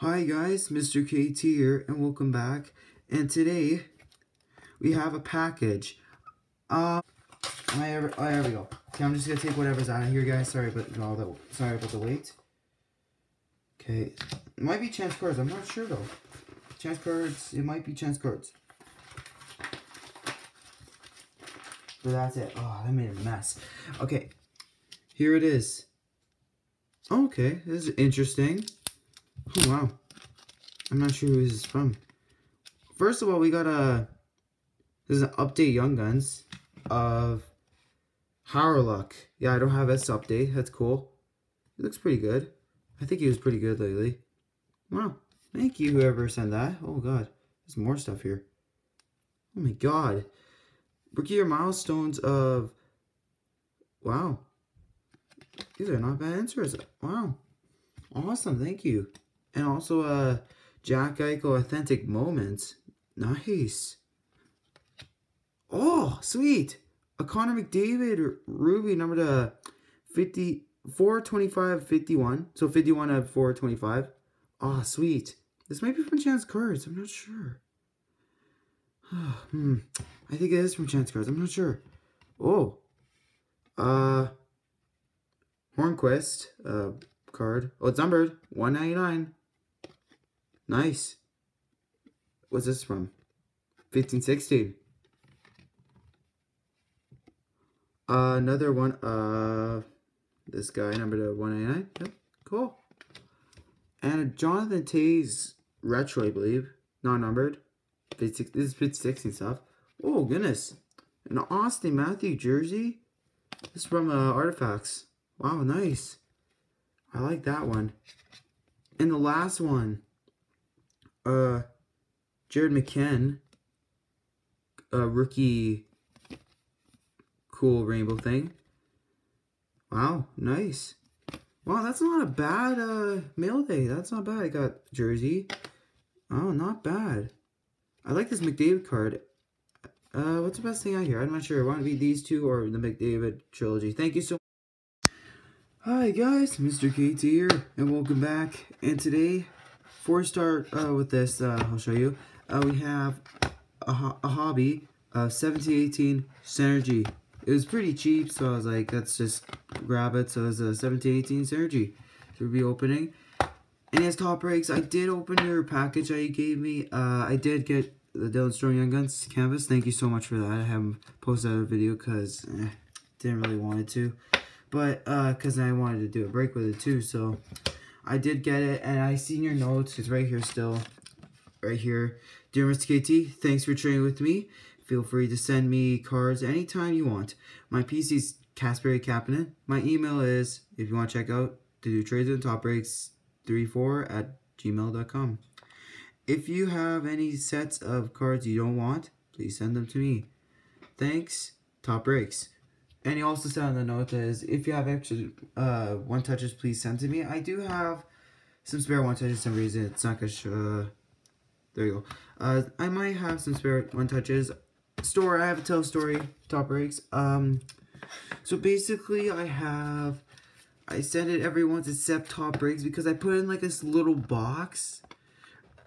Hi guys, Mr. KT here, and welcome back. And today, we have a package. Uh, I ever, oh, there we go. Okay, I'm just gonna take whatever's out of here, guys. Sorry about all the, sorry about the wait. Okay, might be chance cards. I'm not sure though. Chance cards. It might be chance cards. But that's it. Oh, I made a mess. Okay, here it is. Okay, this is interesting. Oh, wow. I'm not sure who this is from. First of all, we got a... This is an update Young Guns of Howrluck. Yeah, I don't have S update. That's cool. It looks pretty good. I think he was pretty good lately. Wow. Thank you, whoever sent that. Oh, God. There's more stuff here. Oh, my God. Rookie milestones of... Wow. These are not bad answers. Wow. Awesome. Thank you. And also uh, Jack Eichel Authentic Moments. Nice. Oh, sweet. A Connor McDavid Ruby number to 50, 425, 51. So 51 of 425. Oh, sweet. This might be from Chance Cards. I'm not sure. hmm. I think it is from Chance Cards. I'm not sure. Oh. Uh. Hornqvist. Uh, card. Oh, it's numbered. 199. Nice. What's this from? 1516. Uh, another one. Uh, this guy, number to 199. Yep, cool. And a Jonathan Toews retro, I believe. Not numbered. This is 1516 stuff. Oh, goodness. An Auston Matthew jersey. This is from uh, Artifacts. Wow, nice. I like that one. And the last one uh, Jared McCann, a rookie cool rainbow thing. Wow, nice. Wow, that's not a bad uh, mail day. That's not bad. I got jersey. Oh, not bad. I like this McDavid card. Uh, what's the best thing out here? I'm not sure. I want to be these two or the McDavid trilogy. Thank you so much. Hi guys, Mr. KT here, and welcome back. And today, before we start uh, with this, uh, I'll show you. Uh, we have a, ho a hobby of 1718 Synergy. It was pretty cheap, so I was like, let's just grab it. So it's a 1718 Synergy to be opening. And as top breaks, I did open your package that you gave me. Uh, I did get the Dylan Strome Young Guns canvas. Thank you so much for that. I haven't posted a video because eh, didn't really want it to. But because uh, I wanted to do a break with it too, so I did get it, and I seen your notes. It's right here still. Right here. Dear Mr. KT, thanks for training with me. Feel free to send me cards anytime you want. My PC is Casper Kapanen. My email is, if you want to check out, to do trades and top breaks 34 at gmail.com. If you have any sets of cards you don't want, please send them to me. Thanks, Top Breaks. And he also said on the note is if you have extra uh, one touches, please send to me. I do have some spare one touches. some reason it's not gonna. Show, there you go. Uh, I might have some spare one touches. Store. I have a tell story. Top breaks. Um. So basically, I have. I send it every once except top breaks because I put in like this little box,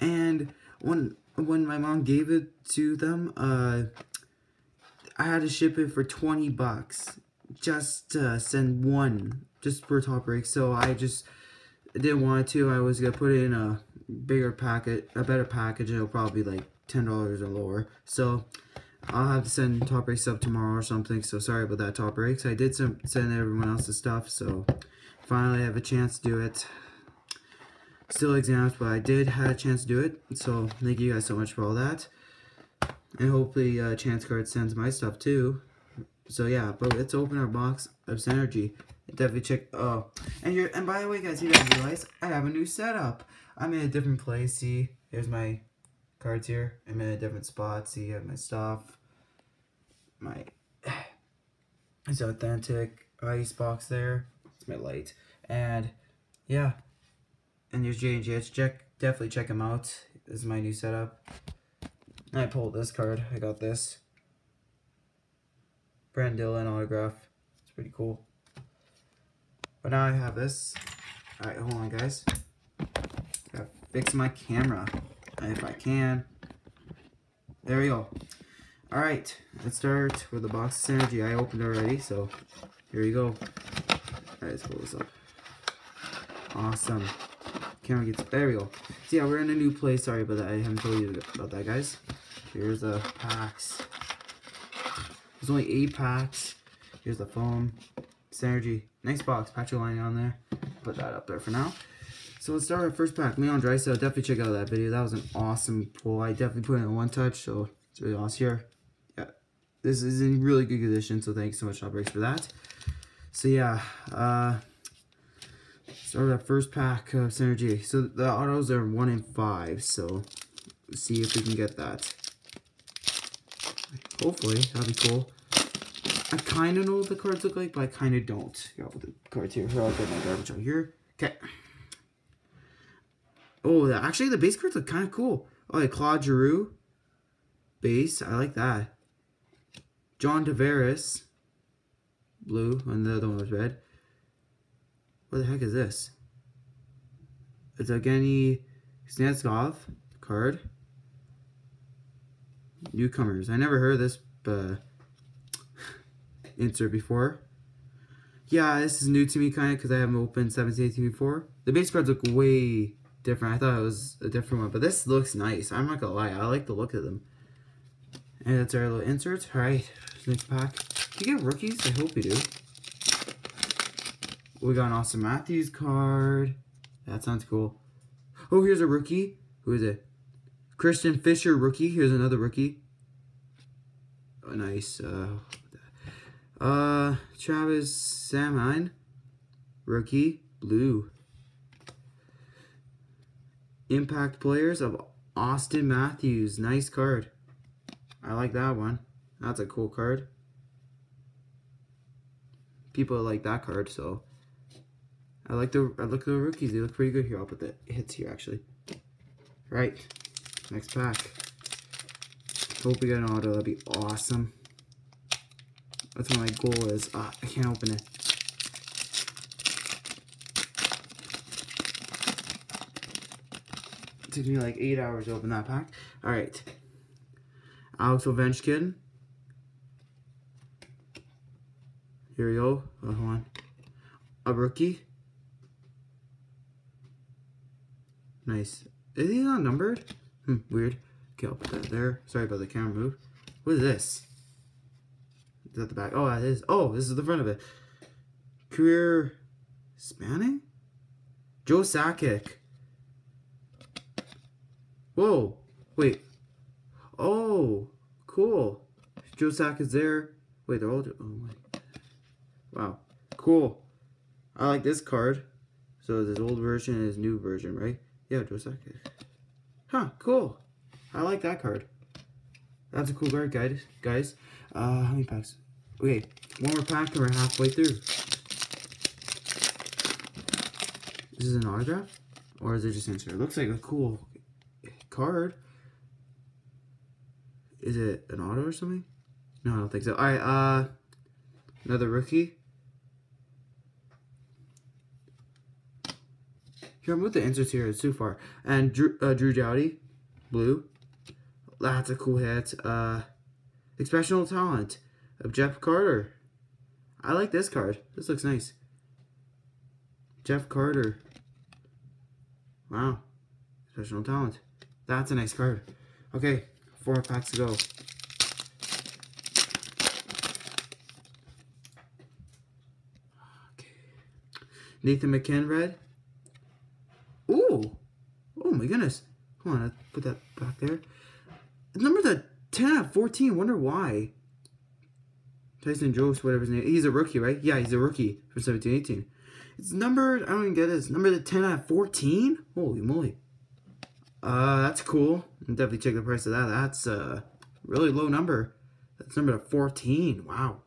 and when when my mom gave it to them, uh I had to ship it for 20 bucks just to send one just for top break. So I just didn't want to. I was going to put it in a bigger packet, a better package. It'll probably be like $10 or lower. So I'll have to send top breaks up tomorrow or something. So sorry about that top breaks. I did some, send everyone else's stuff. So finally I have a chance to do it. Still exams, but I did have a chance to do it. So thank you guys so much for all that. And hopefully uh, Chance Card sends my stuff too. So yeah, but let's open our box of Synergy. Definitely check. Oh, and you're and by the way, guys, you guys realize I have a new setup. I'm in a different place. See, here's my cards here. I'm in a different spot. See, I have my stuff. My it's authentic ice box there. It's my light, and yeah, and there's J and J. Check definitely check them out. This is my new setup. I pulled this card. I got this. Brand Dillon autograph. It's pretty cool. But now I have this. Alright, hold on guys. Gotta fix my camera if I can. There we go. All right, let's start with the box of Synergy. I opened already, so here you go. All right, let's pull this up. Awesome. Camera gets, go. So yeah, we're in a new place. Sorry about that. I haven't told you about that, guys. Here's the packs. There's only eight packs. Here's the foam. Synergy. Nice box. Patrik Laine on there. Put that up there for now. So let's start our first pack. Leon. So definitely check out that video. That was an awesome pull. I definitely put it in one touch, so it's really awesome here. Yeah, this is in really good condition, so thanks so much, Breaks, for that. So yeah, uh, start that first pack of Synergy. So the autos are 1 in 5, so see if we can get that. Hopefully, that'll be cool. I kind of know what the cards look like, but I kind of don't. Got the cards here. Here, I'll get my garbage out here. Okay. Oh, actually, the base cards look kind of cool. Oh, like Claude Giroux. Base. I like that. John Tavares. Blue. And the other one was red. What the heck is this? It's a Evgeny Kuznetsov card. Newcomers. I never heard this uh, insert before. Yeah, this is new to me kind of because I haven't opened 1718 before. The base cards look way different. I thought it was a different one, but this looks nice. I'm not gonna lie, I like the look of them. And that's our little inserts. Alright, next pack. Do you get rookies? I hope you do. We got an Auston Matthews card. That sounds cool. Oh, here's a rookie. Who is it? Christian Fischer, rookie. Here's another rookie. Oh, nice. Uh, uh, Travis Sanheim, rookie, blue. Impact players of Auston Matthews. Nice card. I like that one. That's a cool card. People like that card, so I like the I look at the rookies. They look pretty good here. I'll put the hits here actually. Right. Next pack. Hope we get an auto. That'd be awesome. That's what my goal is. Ah, I can't open it. It took me like eight hours to open that pack. All right. Alex Ovechkin. Here we go. Oh, hold on. A rookie. Nice. Is he not numbered? Hmm, weird. Okay, I'll put that there. Sorry about the camera move. What is this? Is that the back? Oh, that is. Oh, this is the front of it. Career spanning? Joe Sakic. Whoa. Wait. Oh, cool. Joe Sakic is there. Wait, they're all. Oh my. Wow. Cool. I like this card. So this old version his new version, right? Yeah, Joe Sakic. Huh, cool. I like that card. That's a cool card, guys. Guys, uh, how many packs? Okay, one more pack and we're halfway through. This is an autograph? Or is it just insert? It looks like a cool card. Is it an auto or something? No, I don't think so. Alright, uh, another rookie. I'm with the inserts here. It's too far. And Drew, uh, Drew Doughty, blue. That's a cool hit. Uh, exceptional talent of Jeff Carter. I like this card. This looks nice. Jeff Carter. Wow. Exceptional talent. That's a nice card. Okay, four packs to go. Okay. Nathan MacKinnon red. My goodness. Come on, I put that back there. Number the 10 out of 14. Wonder why. Tyson Jost, whatever his name. He's a rookie, right? Yeah, he's a rookie for 17 18. It's numbered, I don't even get it. It's the 10 out of 14? Holy moly. Uh, that's cool. I'll definitely check the price of that. That's a really low number. That's number at 14. Wow.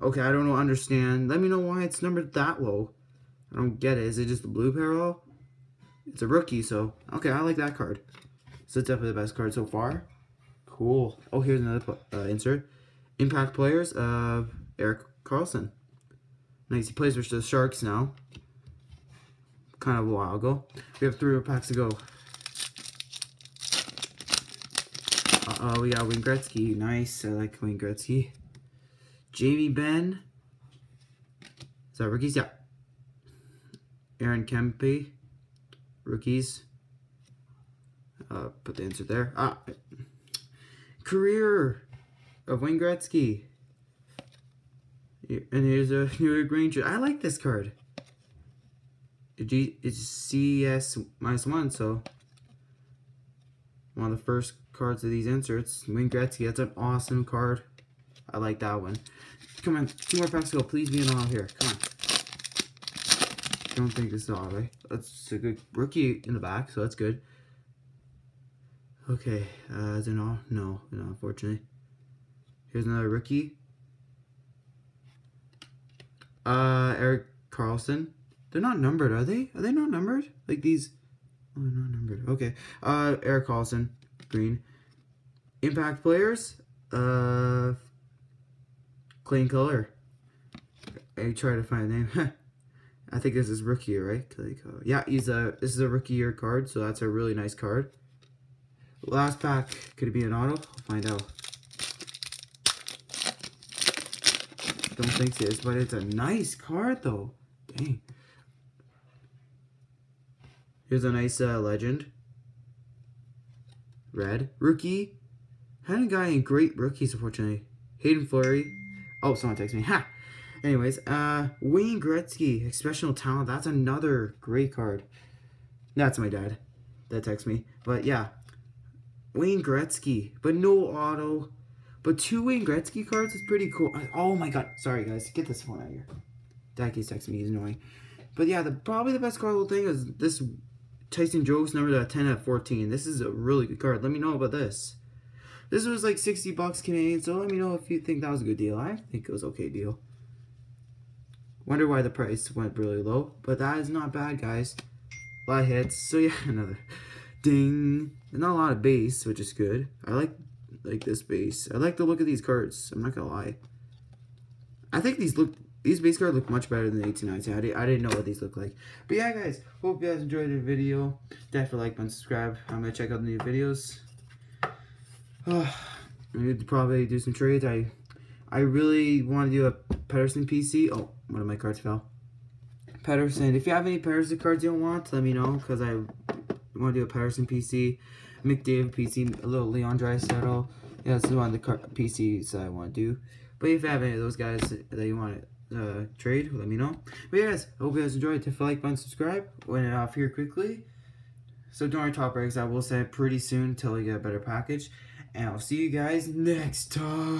Okay, I don't know, understand. Let me know why it's numbered that low. I don't get it. Is it just the blue parallel? It's a rookie, so okay, I like that card. So it's definitely the best card so far. Cool. Oh, here's another uh, insert. Impact players of Erik Karlsson. Nice. He plays for the Sharks now. kind of a while ago. We have three more packs to go. Uh oh, we got Wayne Gretzky. Nice. I like Wayne Gretzky. Jamie Benn. Is that rookies? Yeah. Aaron Kempe. Rookies. Uh, put the answer there. Ah, career of Wayne Gretzky. And here's a New York Ranger. I like this card. It's CS minus one, so one of the first cards of these inserts. Wayne Gretzky, that's an awesome card. I like that one. Come on, two more packs to go. Please be an all here. Come on. Don't think this is all right. That's a good rookie in the back, so that's good. Okay, uh, is it all? No, no, unfortunately. Here's another rookie. Uh, Erik Karlsson. They're not numbered, are they? Are they not numbered? Like these? Oh, they're not numbered. Okay. Uh, Erik Karlsson, green. Impact players. Uh, Clayton Keller. I try to find a name. I think this is rookie year, right? Yeah, he's a. This is a rookie year card, so that's a really nice card. Last pack, could it be an auto? I'll find out. Don't think it is, but it's a nice card though. Dang. Here's a nice uh, legend. Red. Rookie. Had a guy in great rookies, unfortunately. Haydn Fleury. Oh, someone text me. Ha! Anyways, uh, Wayne Gretzky, exceptional talent. That's another great card. That's my dad that texts me. But yeah, Wayne Gretzky, but no auto. But two Wayne Gretzky cards is pretty cool. Oh my god. Sorry, guys. Get this phone out of here. Dad keeps texting me. He's annoying. But yeah, the probably the best card of the thing is this Tyson Jost number to 10 at 14. This is a really good card. Let me know about this. This was like 60 bucks Canadian, so let me know if you think that was a good deal. I think it was okay deal. Wonder why the price went really low, but that is not bad, guys. A lot of hits. So yeah, another ding. Not a lot of base, which is good. I like like this base. I like the look of these cards. I'm not gonna lie. I think these look these base cards look much better than the 1819. I, did, I didn't know what these look like. But yeah, guys. Hope you guys enjoyed the video. Definitely like and subscribe. I'm gonna check out the new videos. Oh, I need to probably do some trades. I I really want to do a Pettersson PC. Oh, one of my cards fell. Pettersson. If you have any Pettersson cards you don't want, let me know because I want to do a Pettersson PC. McDavid PC, a little Leon Draisaitl. Yeah, this is one of the PCs I want to do. But if you have any of those guys that you want to uh, trade, let me know. But yeah, guys, I hope you guys enjoyed. Hit the like button, subscribe. Went it off here quickly. So during top breaks, I will send pretty soon until I get a better package. And I'll see you guys next time.